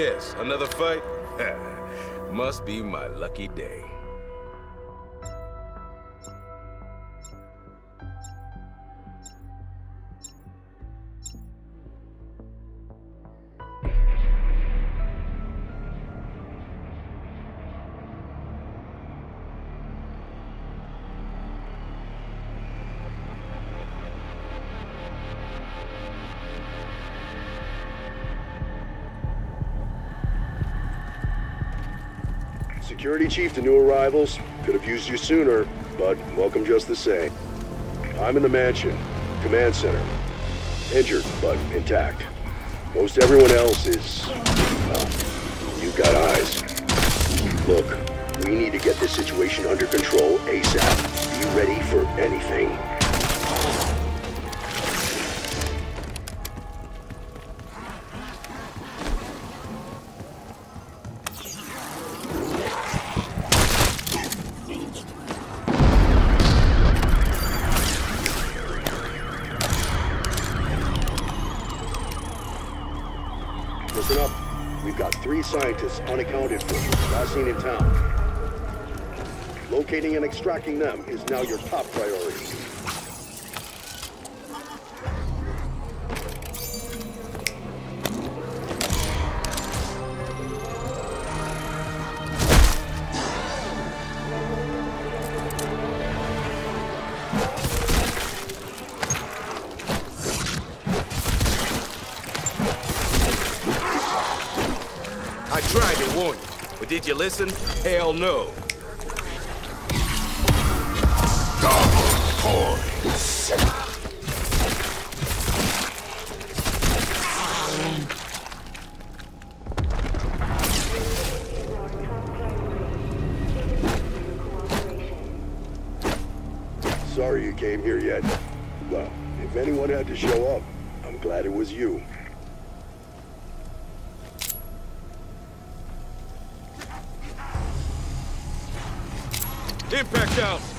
Guess, another fight? Must be my lucky day. Chief to new arrivals. Could have used you sooner, but welcome just the same. I'm in the mansion, command center. Injured, but intact. Most everyone else is... well, you've got eyes. Look, we need to get this situation under control ASAP. Be ready for anything. Unaccounted for, last seen in town. Locating and extracting them is now your top priority. Listen? Hell no. Sorry you came here yet. Well, if anyone had to show up, I'm glad it was you. Impact out!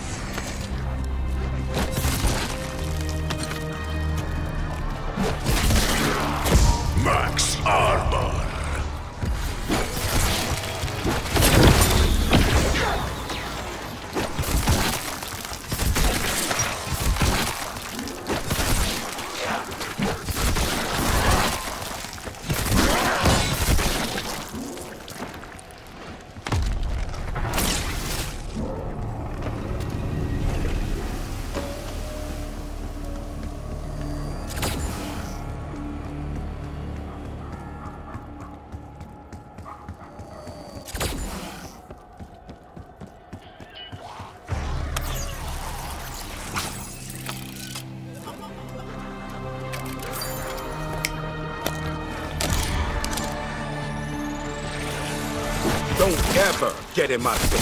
Ever get in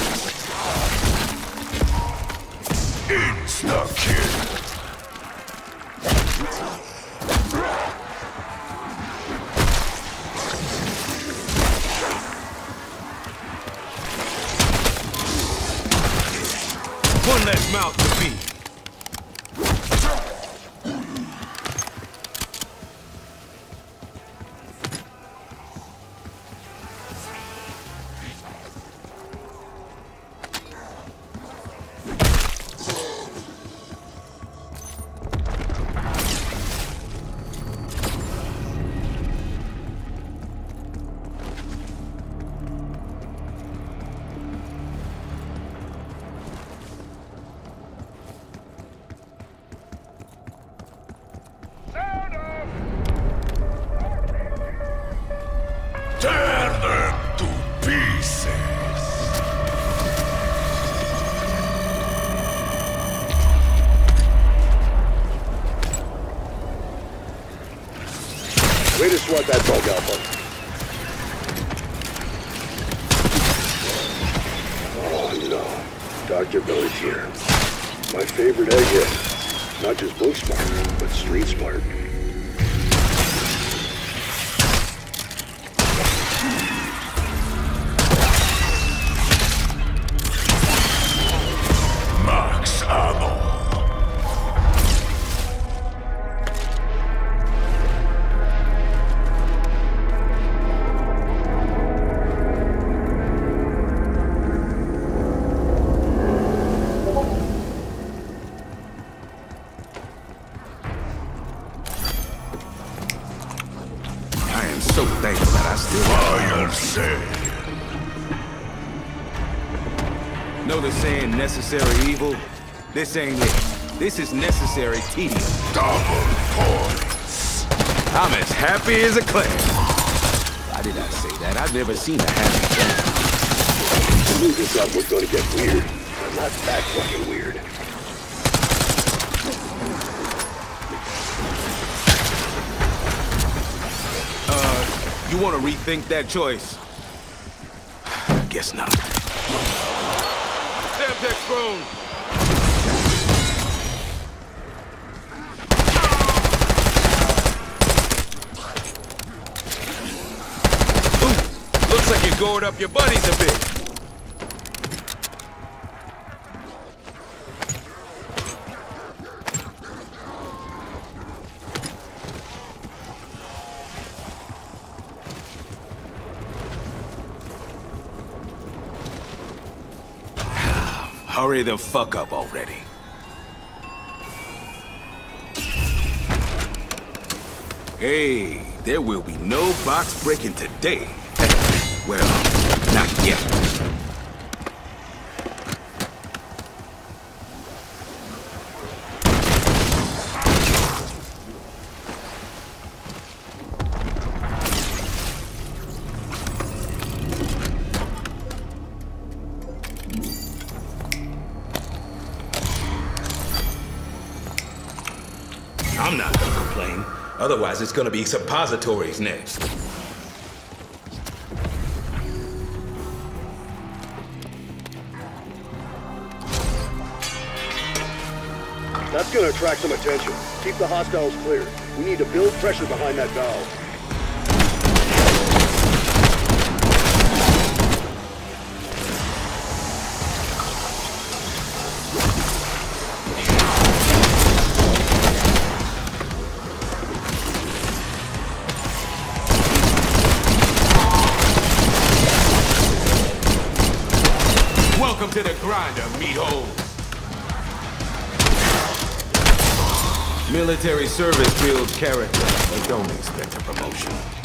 Tear them to pieces. Way to swat that. Oh, no. Dr. Village here. My favorite egghead. Not just book smart, but street smart. Tedium. Double points. I'm as happy as a clam. Why did I say that? I've never seen a happy clam. I knew this up was going to get weird. but Not that fucking weird. Uh, you want to rethink that choice? Guess not. Semtex prone! Ooh, looks like you're gored up your buddies a bit. Hurry the fuck up already. Hey, there will be no box breaking today. I'm not gonna complain. Otherwise, it's gonna be suppositories next. Attract some attention. Keep the hostiles clear. We need to build pressure behind that valve. Military service builds character, but don't expect a promotion.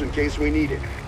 In case we need it.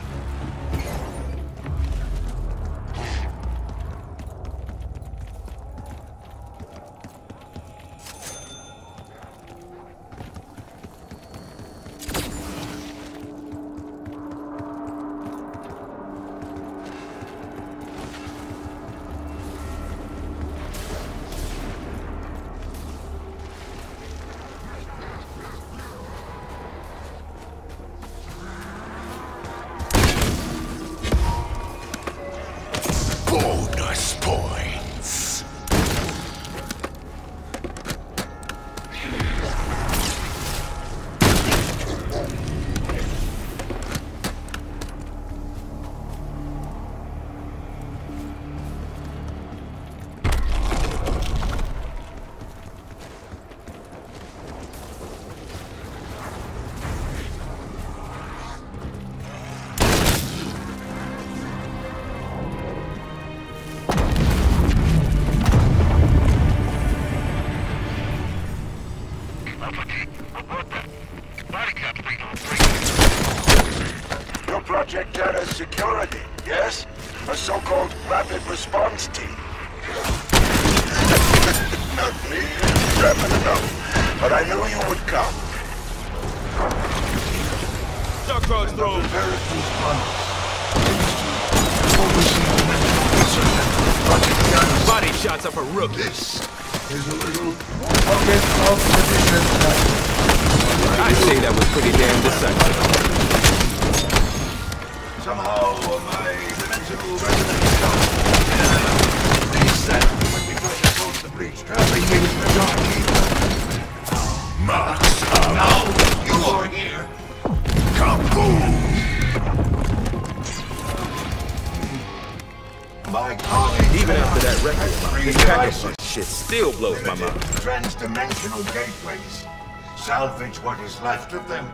What is left of them.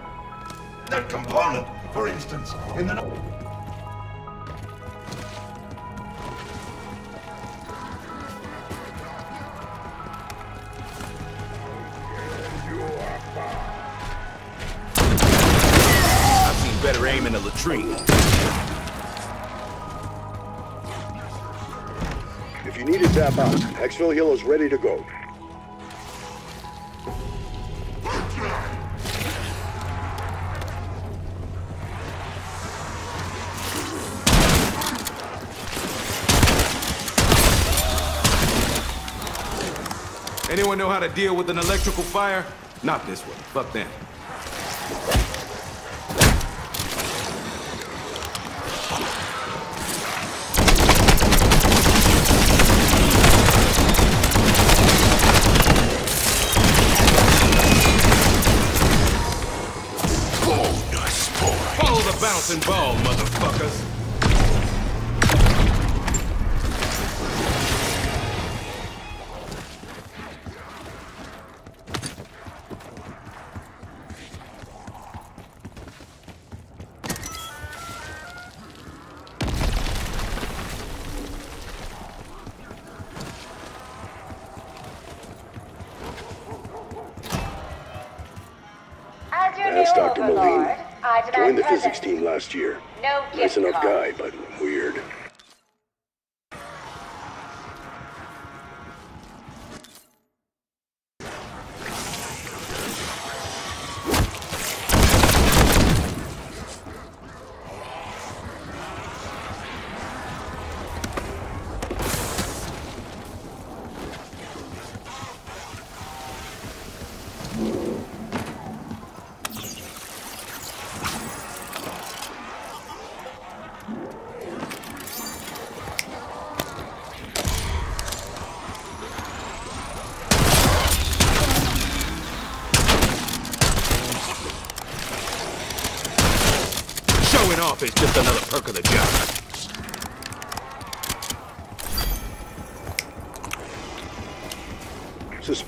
That component, for instance, in the... I've seen better aim in the latrine. If you need to tap out, Exfil Hill is ready to go. To deal with an electrical fire? Not this one. Fuck them. Follow the bouncing ball, motherfuckers. Nice enough guy, but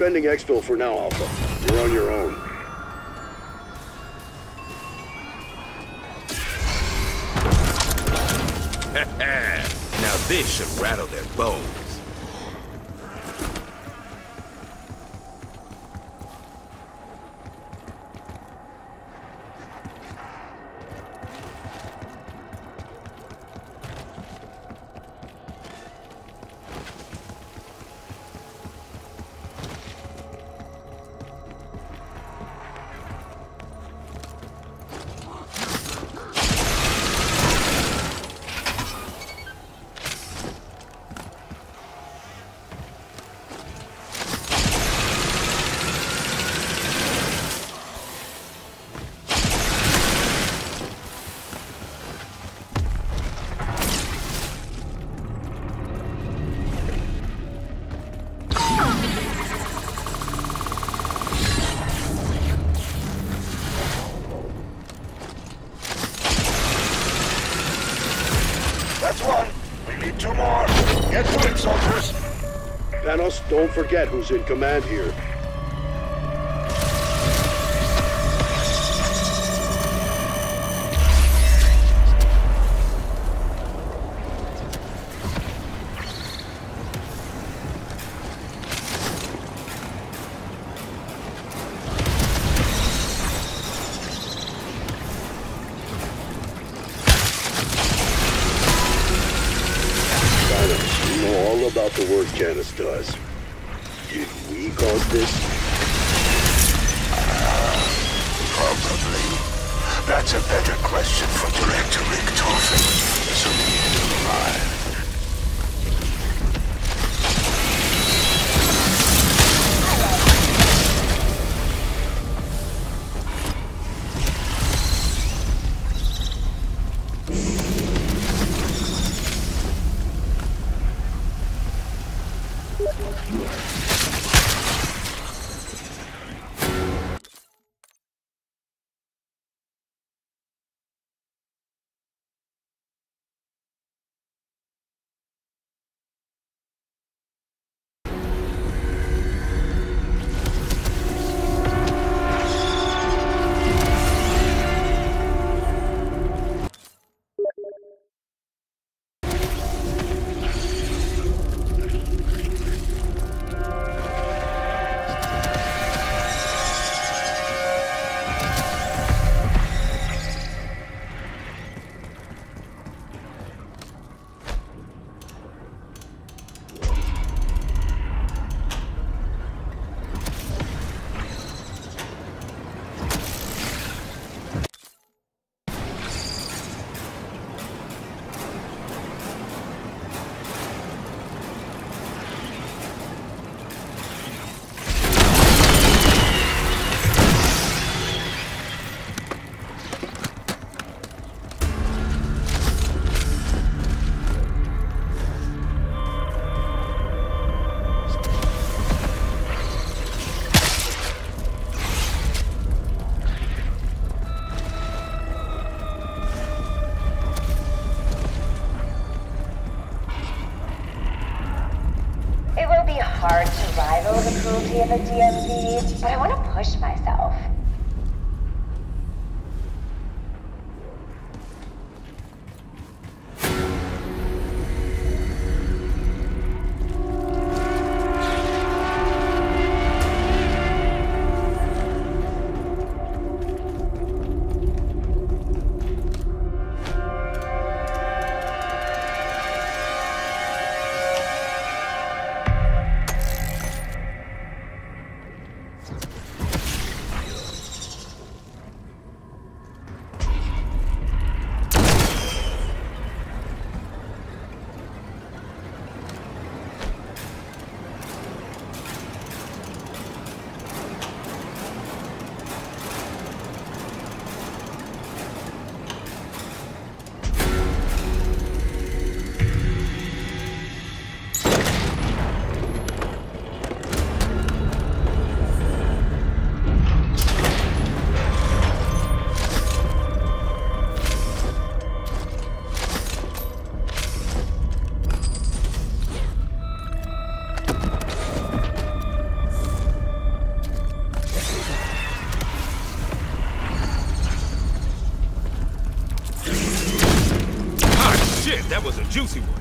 Suspending exfil for now, Alpha. You're on your own. now this should rattle their bones. Forget who's in command here. give a DMV, but I want to push my juicy one.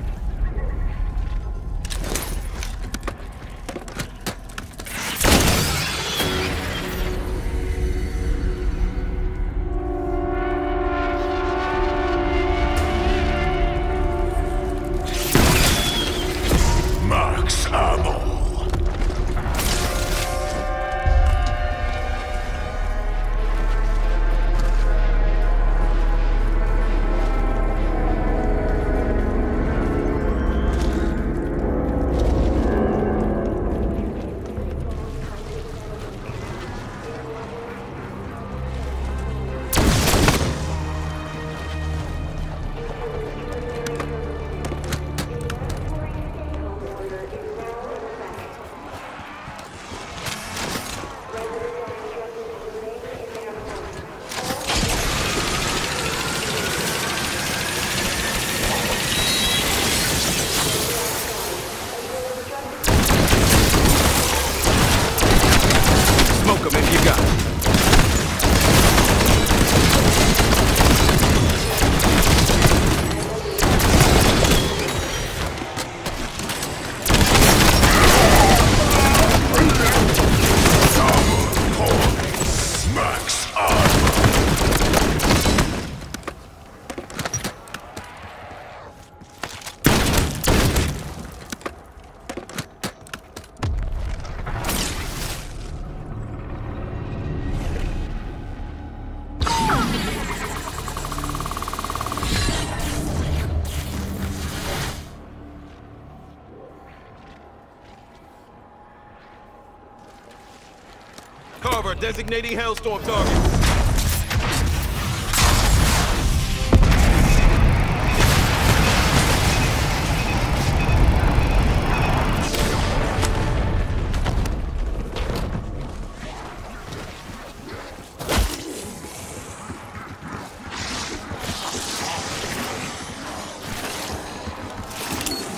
Designating Hellstorm targets.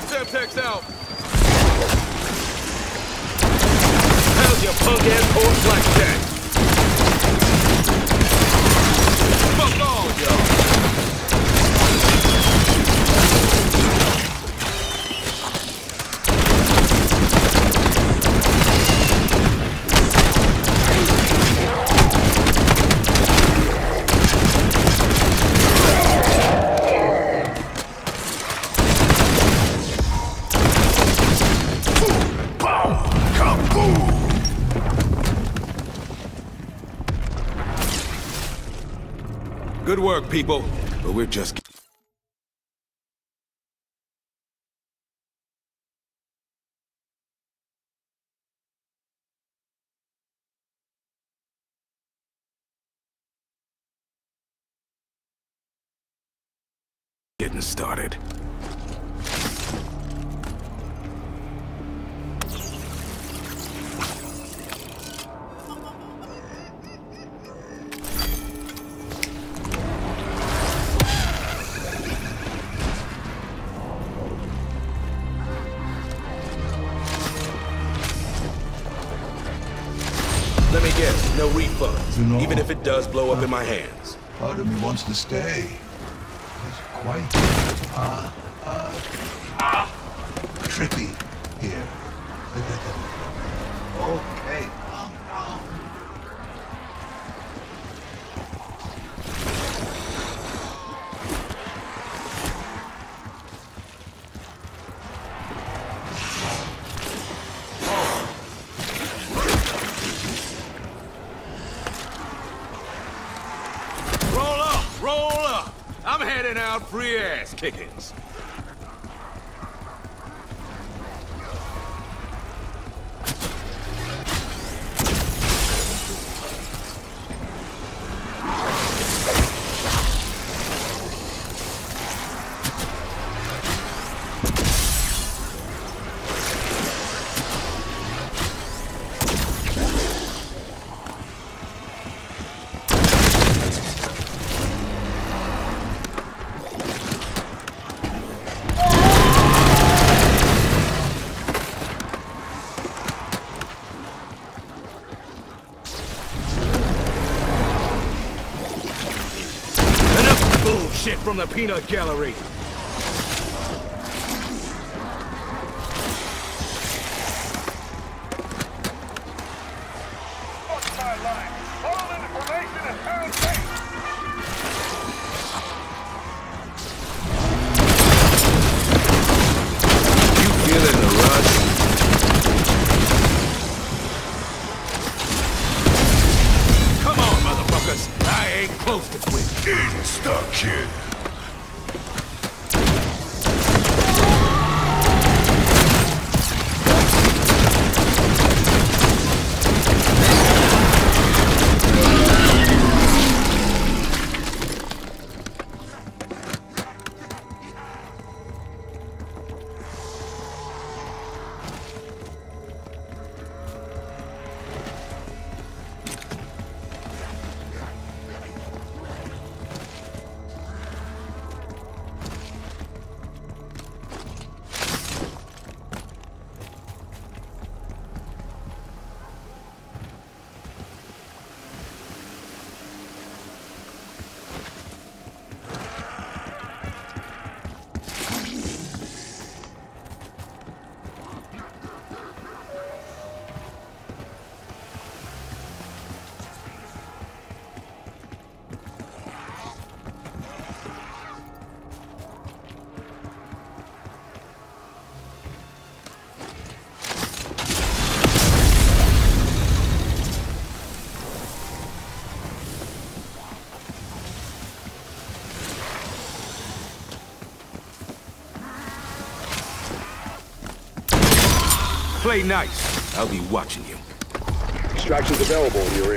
Semtex out. How's your punk ass horse that? Fuck all y'all. Work, people. But we're just... Getting started. Blow up in my hands. Part of me wants to stay. It's quite uh, uh, trippy here. Kickings. The peanut gallery. Play nice. I'll be watching you. Extractions available in your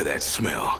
to that smell.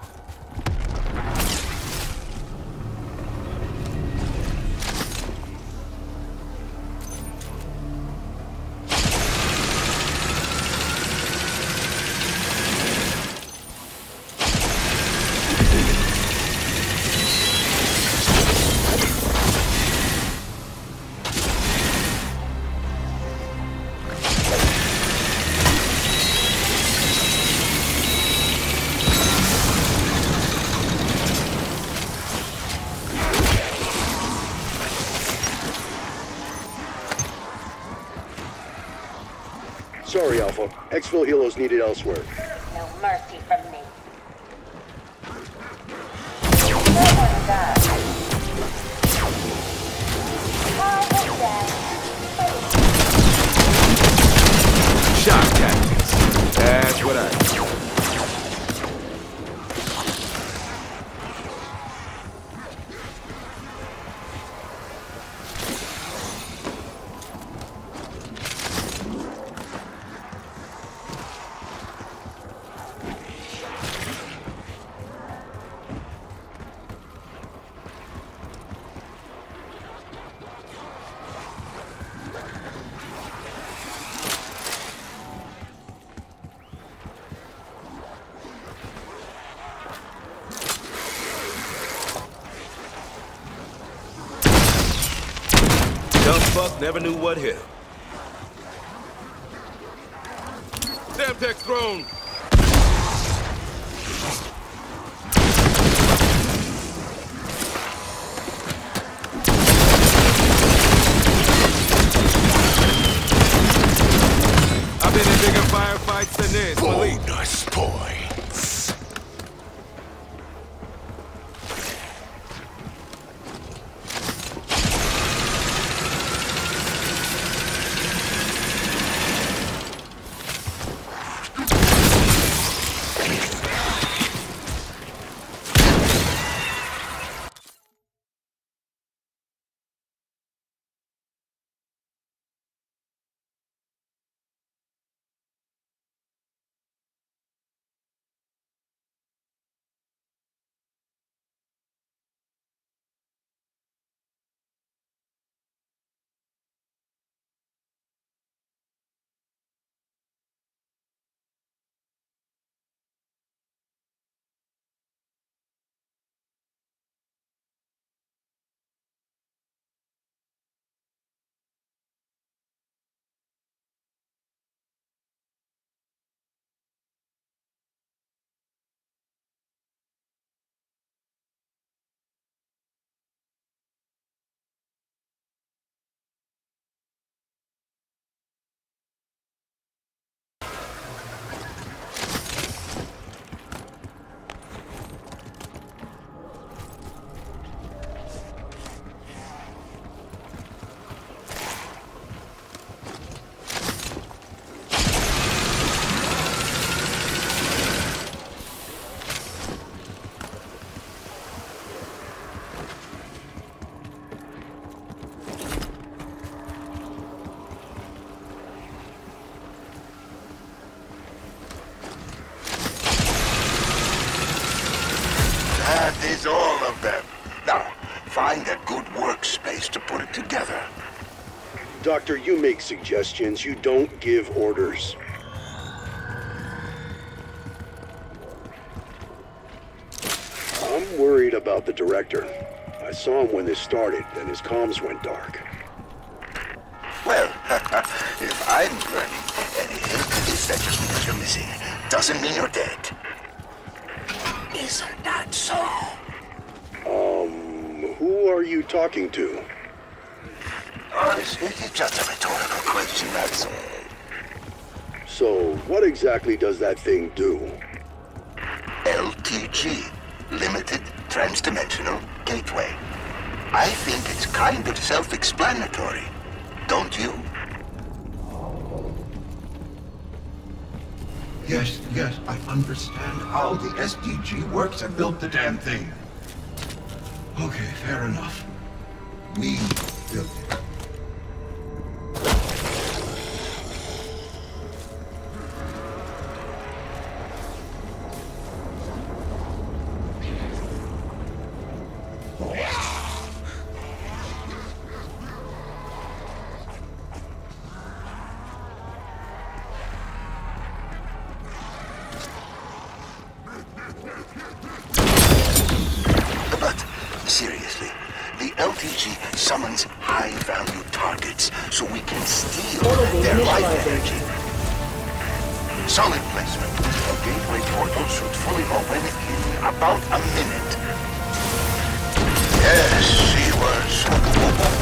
Exfil heroes needed elsewhere. Never knew what hit. Doctor, you make suggestions, you don't give orders. I'm worried about the director. I saw him when this started, and his comms went dark. Well, if I'm learning anything, it's that just because you're missing doesn't mean you're dead. Isn't that so? Um, who are you talking to? Honestly, it's just a rhetorical question, that's all. So, what exactly does that thing do? LTG, Limited Transdimensional Gateway. I think it's kind of self-explanatory, don't you? Yes, yes, I understand how the LTG works and built the damn thing. Okay, fair enough. We built it. LTG summons high-value targets so we can steal their life energy. Solid placement. A gateway portal should fully open in about a minute. Yes, she was formidable.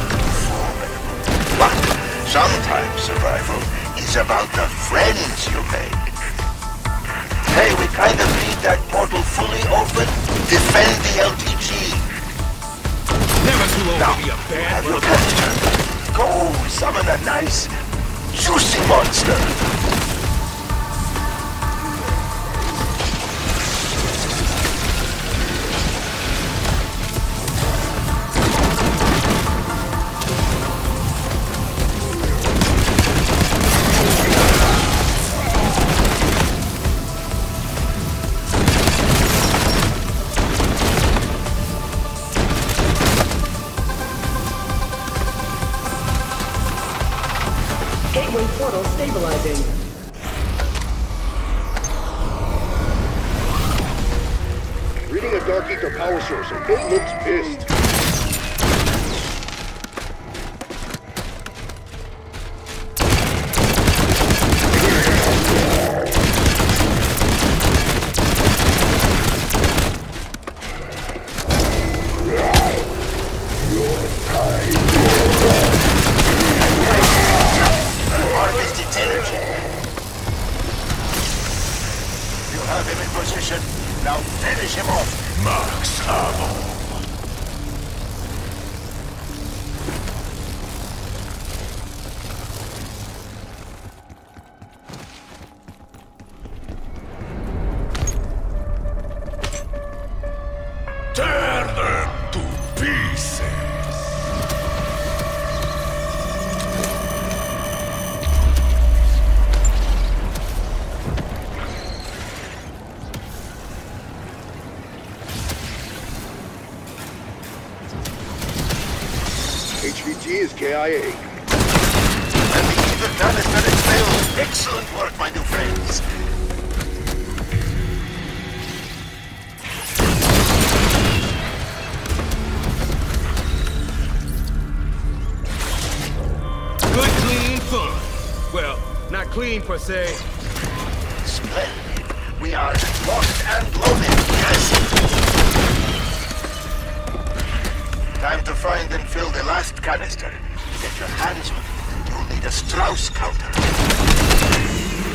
But sometimes survival is about the friends you make. Hey, we kind of need that portal fully open. Defend the LTG. Never too old Now, to be a bad have your little canister. Go summon a nice, juicy monster. KIA. And the ether canister is filled. Excellent work, my new friends. Good, clean fun. Well, not clean per se. Splendid. We are locked and loaded. Yes. Time to find and fill the last canister. Your hands you'll need a Strauss counter.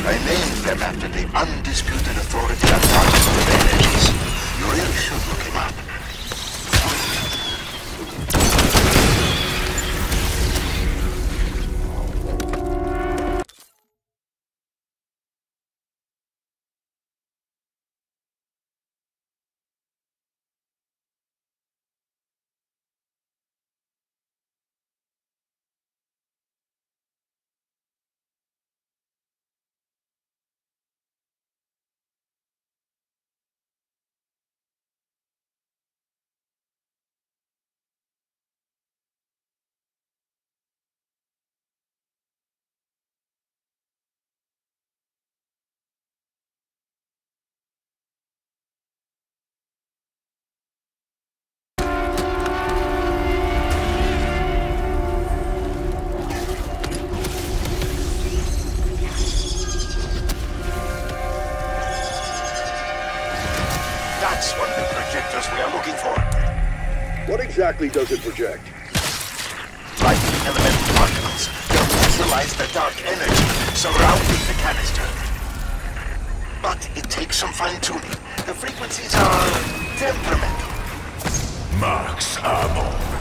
I named them after the undisputed authority on toxic energies. You really should exactly does it project? Light elemental particles that neutralize the dark energy surrounding the canister. But it takes some fine-tuning. The frequencies are temperamental. Max Ammo.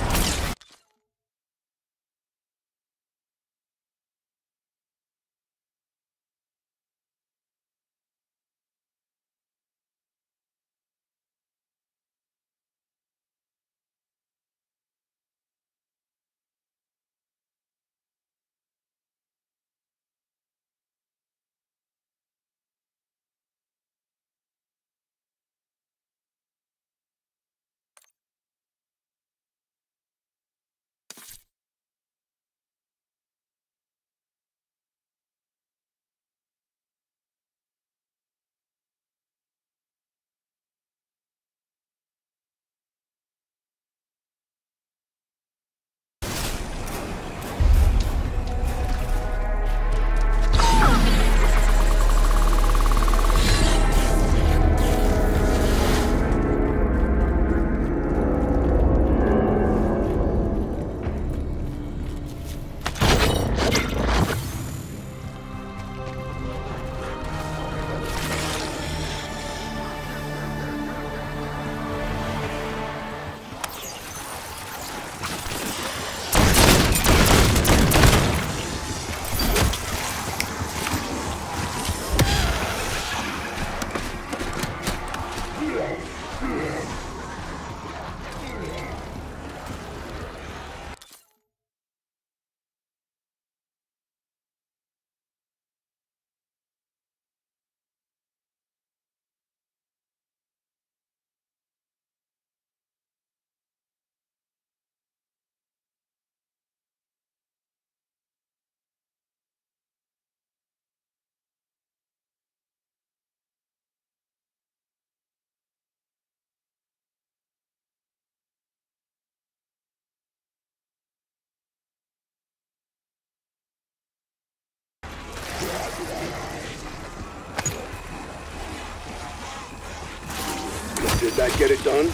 That get it done?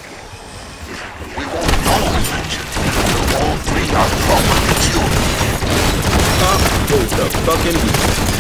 We won't know, until all three are properly tuned. Up ah, goes oh, the fucking beast.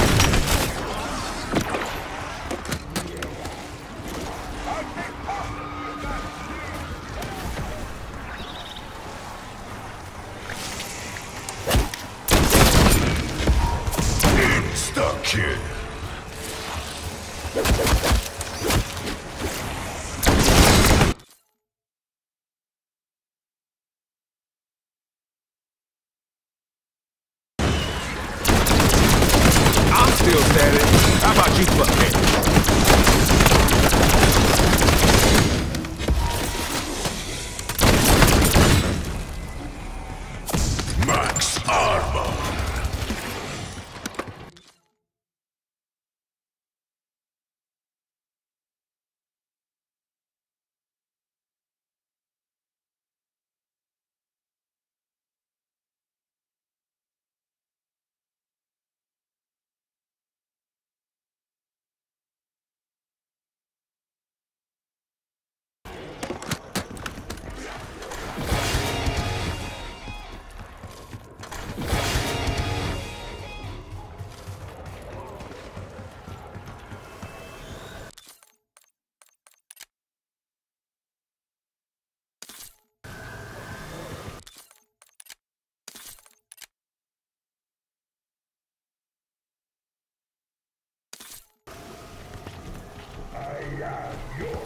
am your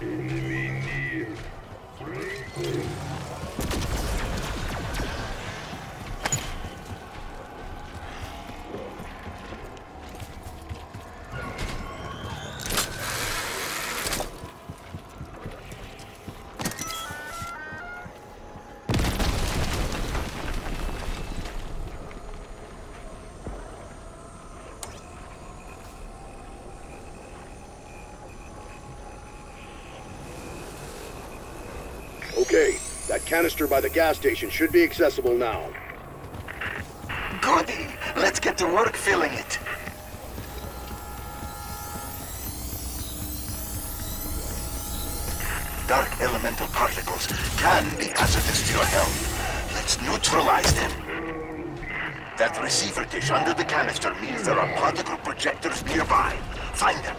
doom. Okay, that canister by the gas station should be accessible now. Goody! Let's get to work filling it. Dark elemental particles can be hazardous to your health. Let's neutralize them. That receiver dish under the canister means there are particle projectors nearby. Find them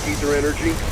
Ether energy?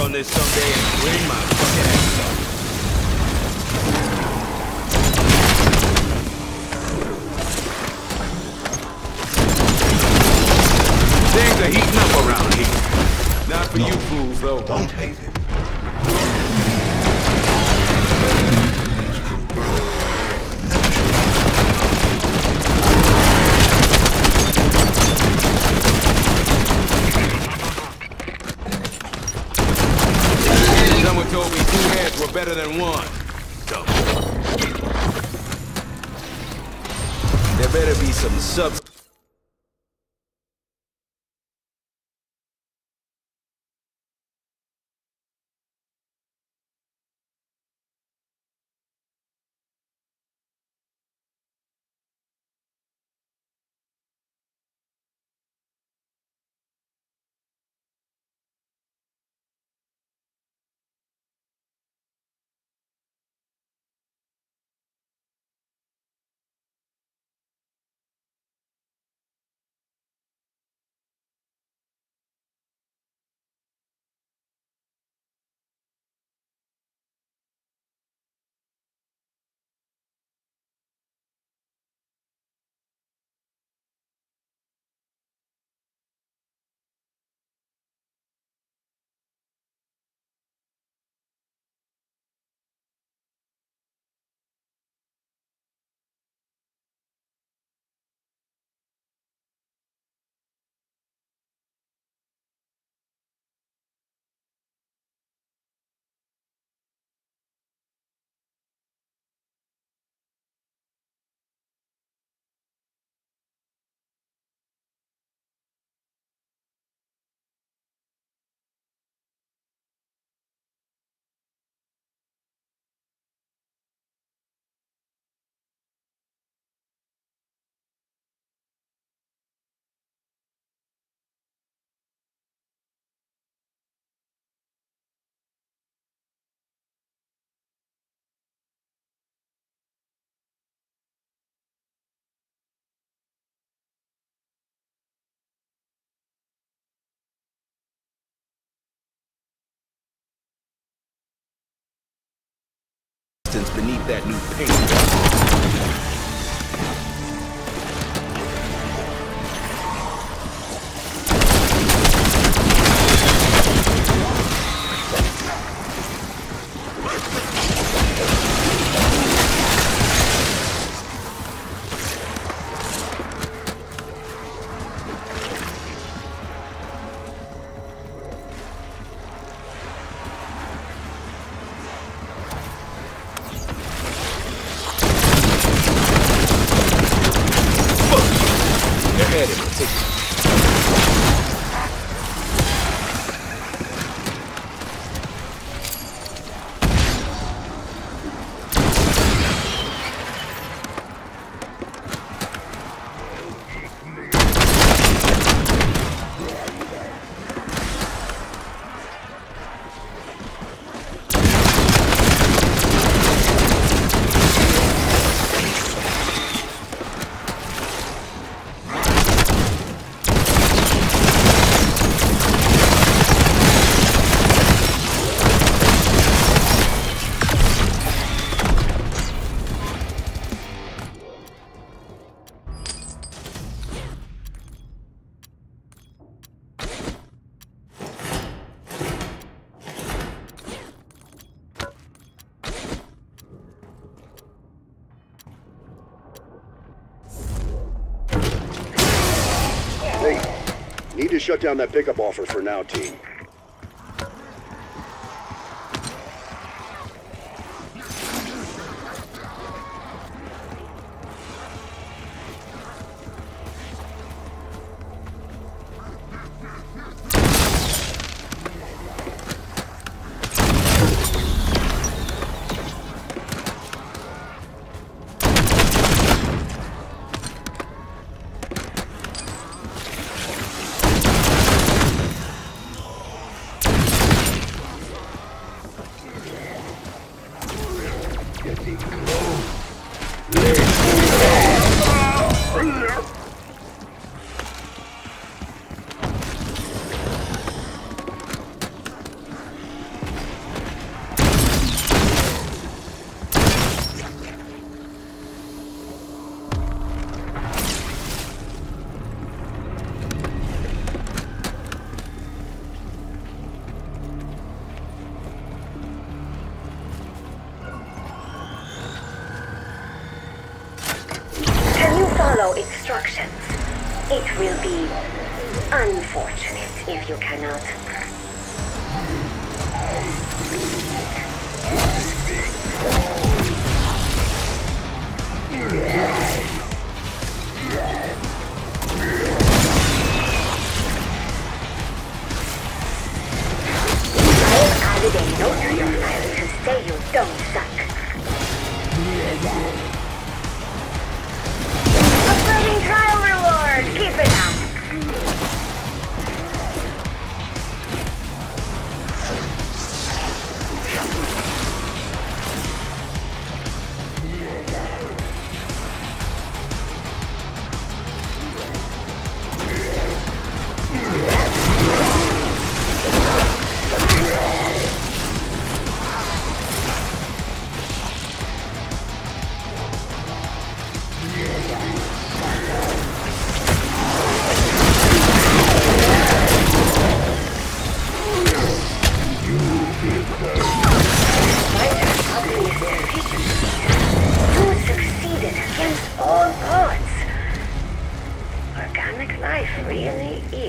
On this someday and bring my fucking ass up. Things are heating up around here. Not for you fools, though. Don't hate it. Better than one. There better be some substance. Beneath that new paint. shut down that pickup offer for now, team.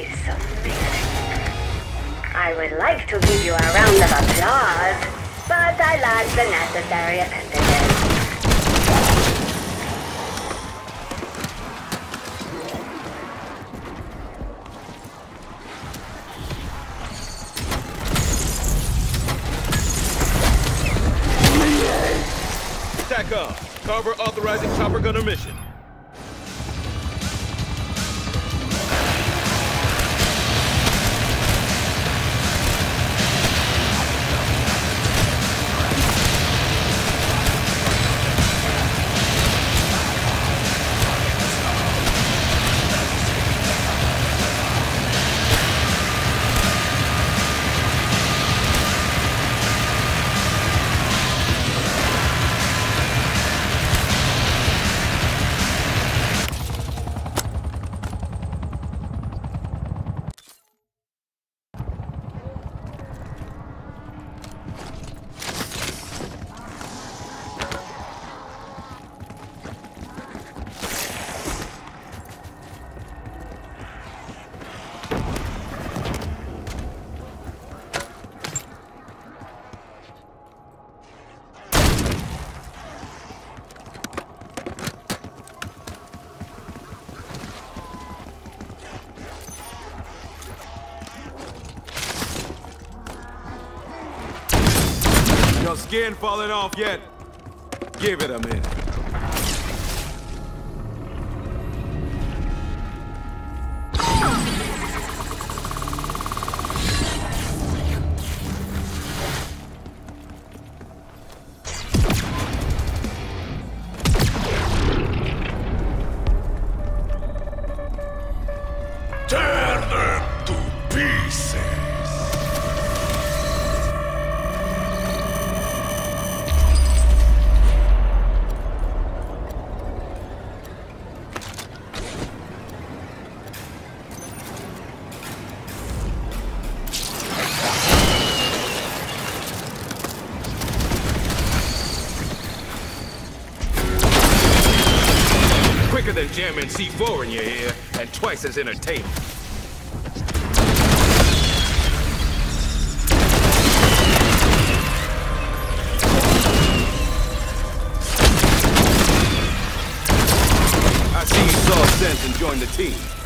is. I would like to give you a round of applause, but I lack the necessary appendages. Skin falling off yet. M and C4 in your ear, and twice as entertaining. I see you saw sense and joined the team.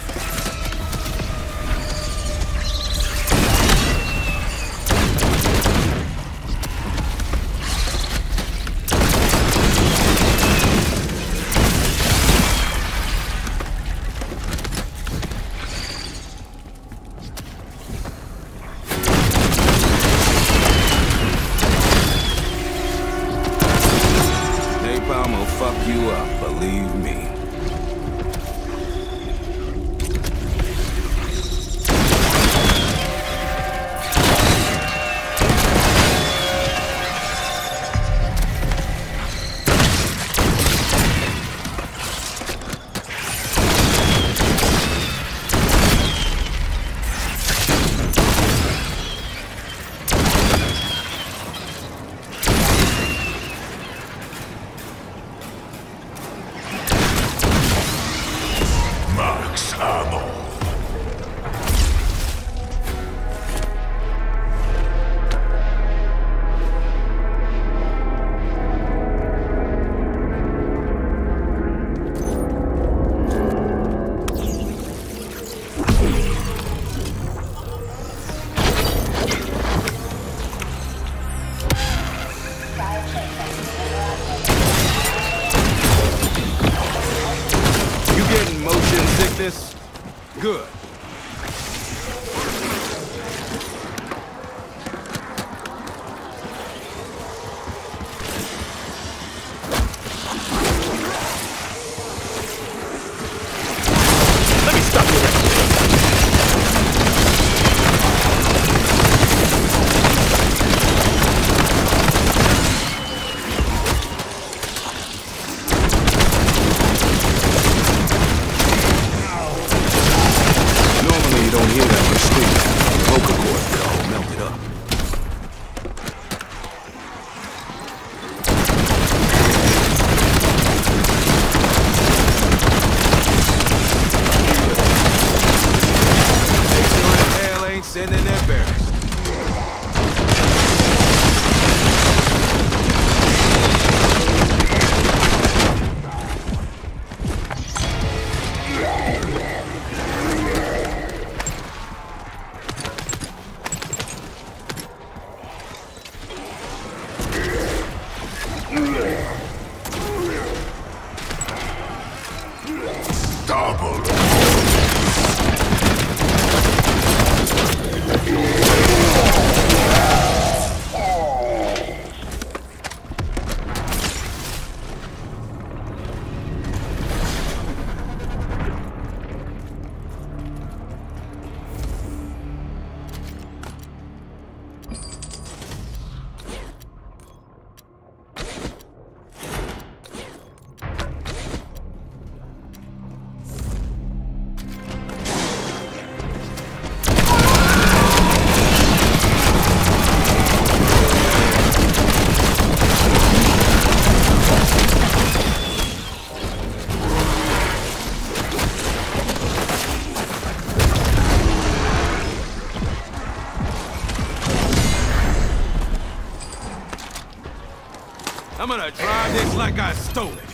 Like I stole it.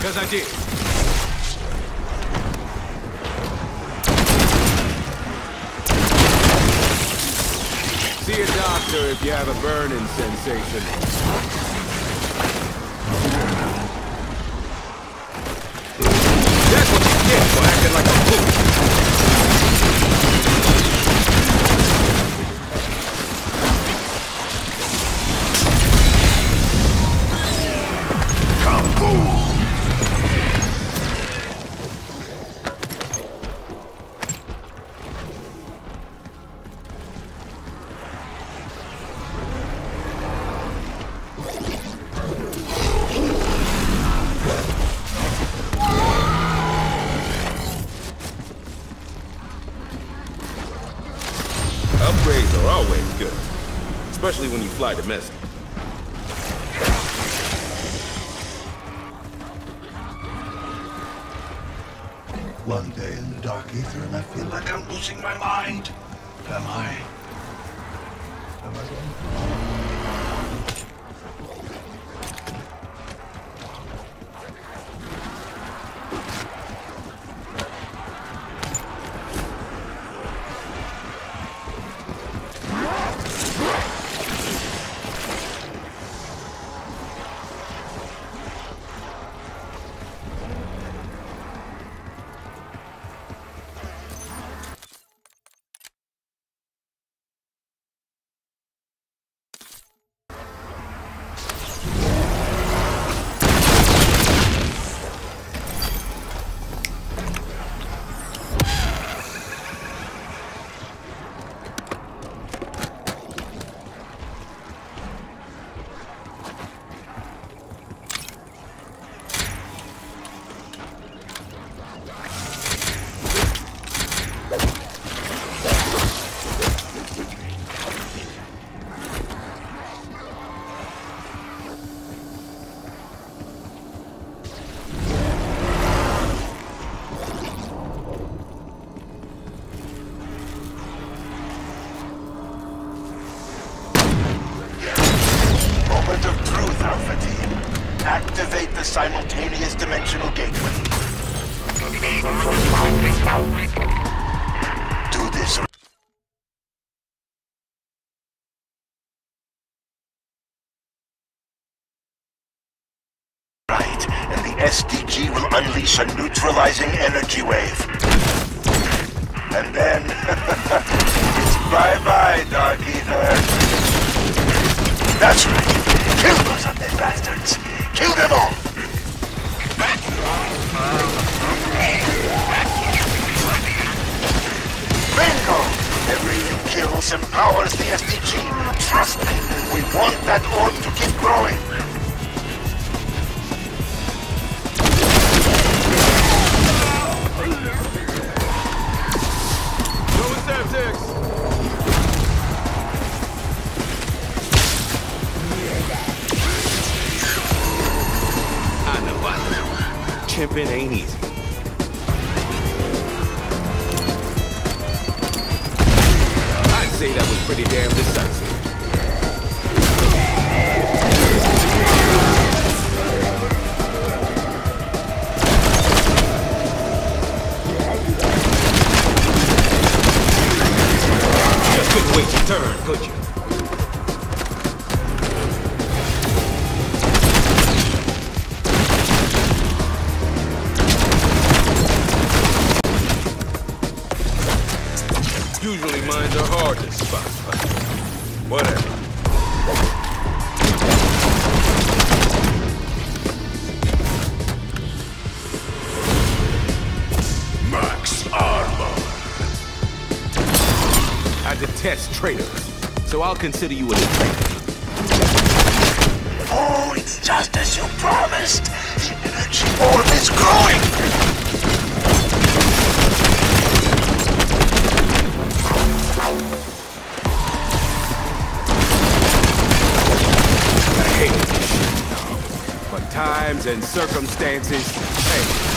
Cause I did. See a doctor if you have a burning sensation. That's what you get for acting like a fool. Upgrades are always good. Especially when you fly domestic. Moment of truth, Alpha Team. Activate the simultaneous dimensional gateway. Do this right, and the SDG will unleash a neutralizing energy wave. And then, it's bye-bye, Dark Ether. That's right. Kill those undead bastards. Kill them all. Bingo! Every few kills empowers the SDG. Trust me, we want that orb to keep growing. Chimping ain't easy. I'd say that was pretty damn decisive. I'll consider you a traitor. Oh, it's just as you promised. Orb is growing. I hate this shit. But times and circumstances change.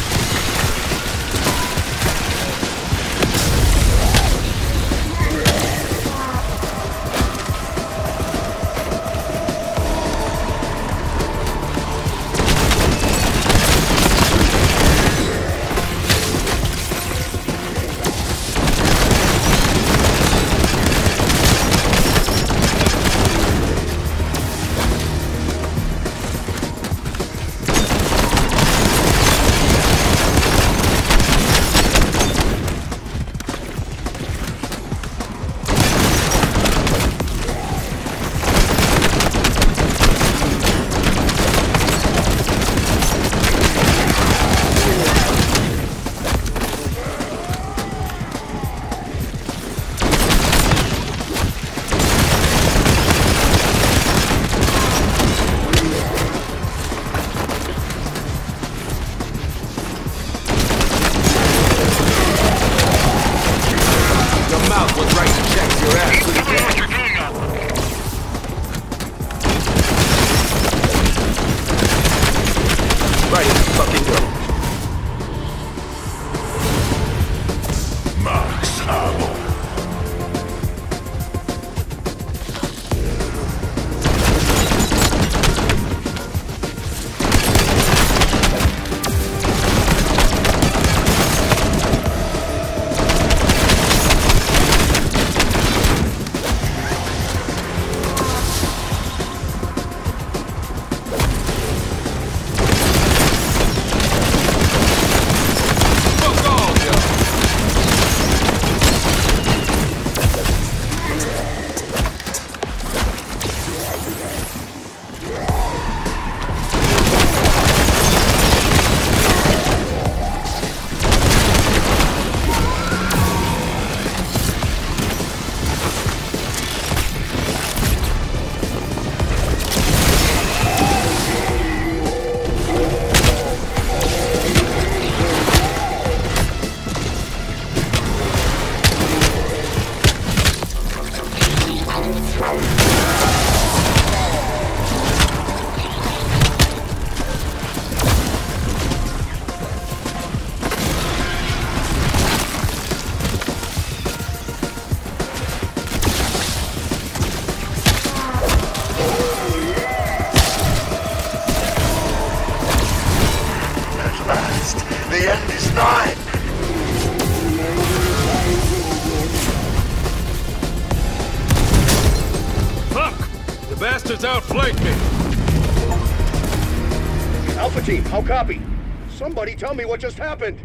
Tell me what just happened.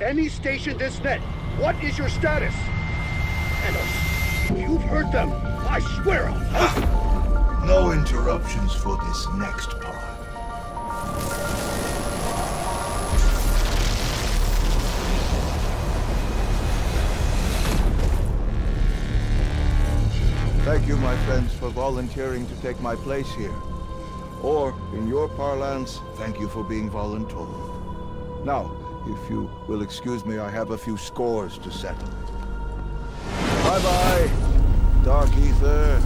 Any station this net, what is your status? Enos, you've hurt them. I swear I'll... No interruptions for this next part. Thank you, my friends, for volunteering to take my place here. Or, in your parlance, thank you for being voluntold. Now, if you will excuse me, I have a few scores to settle. Bye-bye, Dark Ether.